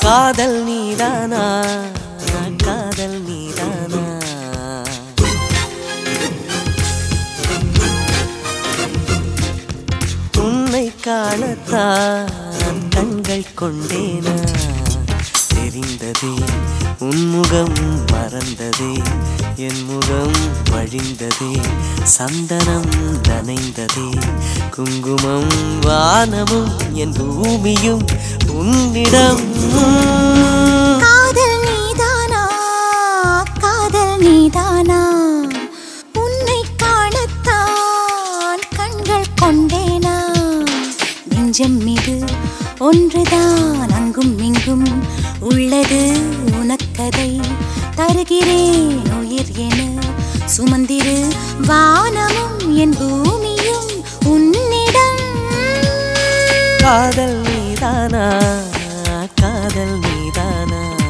காதல் நீதானா? காதல் நீதானா? உன்னை காணத்தான் கண்கள் கொண்டேனா? தெரிந்ததே. உன்முகம் மறந்ததே. என் முகம் வழிந்ததே. சந்தனம் நனைந்ததே. குங்குமம் வானமும் என் பூமியும் உன்னிடம். காதல் நீதானா? காதல் நீதானா? உன்னை காணத்தான் கண்கள் கொண்டேனா? நெஞ்சம் மீது ஒன்றுதான் அங்கும் இங்கும் உள்ளது உனக்கதை தருகிறேன் உயிர் என. சுமந்திரு வானமும் என் பூமியும் உன்னிடம். காதல் நீதானா? காதல் நீதானா?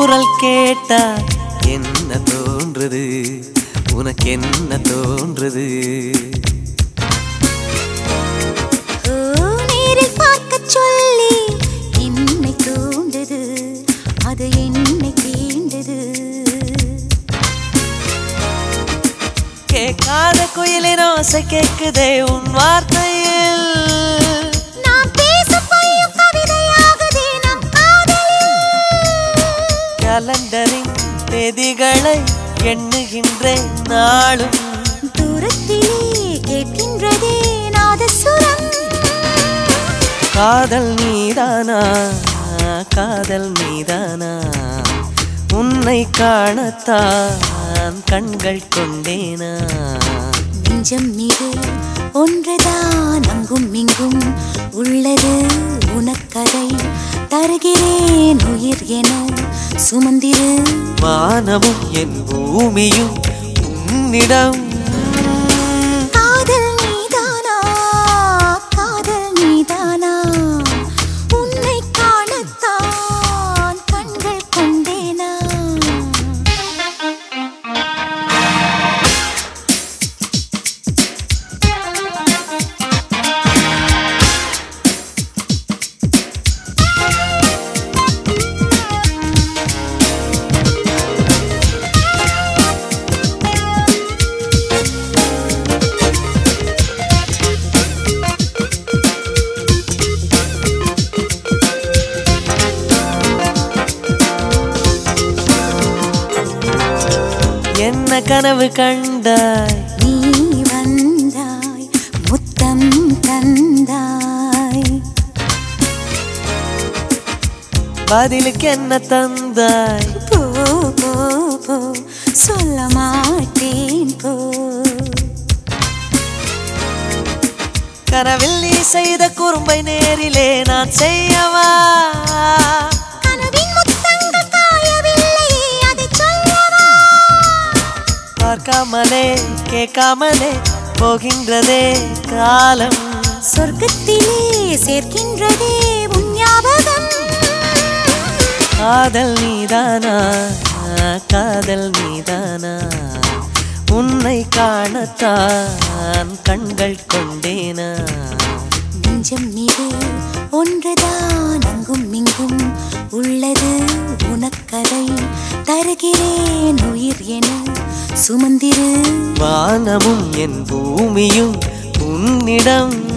குரல் கேட்டா என்ன தோன்றுது? உனக்கு என்ன தோன்றுது சொல்லி என்னை தூண்டுது. அது என்னை தீண்டது. கேட்காத குயிலின் ஓசை கேக்குதே உன் வார்த்தையில் கலண்டரின் தேதிகளை எண்ணுகின்றேன் நாளும். தூரத்திலே கேட்கின்றதே நாதசுரம் காதல் நீதானா? காதல் நீதானா? உன்னை காணத்தான் கண்கள் கொண்டேனா? நெஞ்சம் மீது ஒன்றுதான் அங்கும் இங்கும் உள்ளது உனக்கதை தருகிறேன் உயிர் என சுமந்திரு. வானமும் என் பூமியும் உன்னிடம் என்ன கனவு கண்டாய்? நீ வந்தாய் முத்தம் தந்தாய். பதிலுக்கு என்ன தந்தாய்? போ போ போ சொல்ல மாட்டேன் போ. கனவில் நீ செய்த குறும்பை நேரிலே நான் செய்யவா? பார்க்காமலே கேட்காமலே போகின்றதே காலம். சொர்க்கத்திலே சேர்க்கின்றதே உன் ஞாபகம். காதல் நீதானா? காதல் நீதானா? உன்னை காணத்தான் கண்கள் கொண்டேனா? நெஞ்சம் மீது ஒன்றுதான் அங்கும் இங்கும் உள்ளது. உனக்கதை தருகிறேன் உயிர் என சுமந்திரு. வானமும் என் பூமியும் உன்னிடம்